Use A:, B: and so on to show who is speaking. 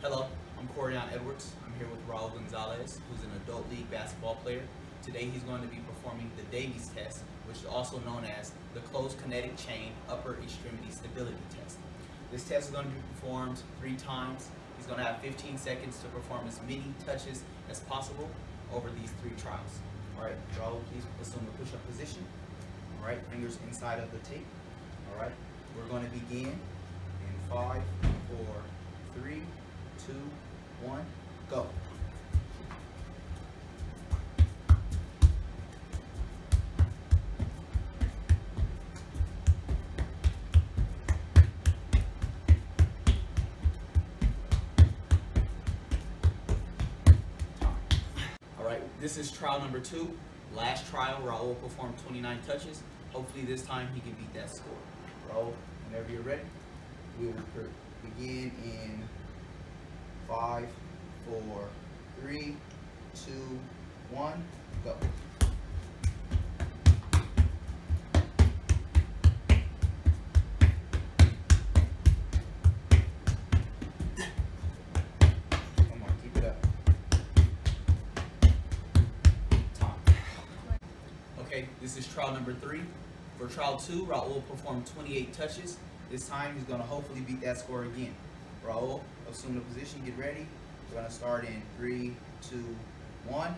A: Hello, I'm Coreyon Edwards. I'm here with Raul Gonzalez, who's an adult league basketball player. Today he's going to be performing the Davies test, which is also known as the closed kinetic chain upper extremity stability test. This test is going to be performed three times. He's going to have 15 seconds to perform as many touches as possible over these three trials. All right, Raul, please assume the push-up position. All right, fingers inside of the tape. All right, we're going to begin in five, four, three, two, one, go. All right, this is trial number two. Last trial, Raul performed 29 touches. Hopefully this time he can beat that score. Raul, whenever you're ready, we will begin in five, four, three, two, one, go. Come on, keep it up. Time. Okay, this is trial number three. For trial two, Raul performed 28 touches. This time he's gonna hopefully beat that score again. Raul, assume the position, get ready. We're gonna start in three, two, one.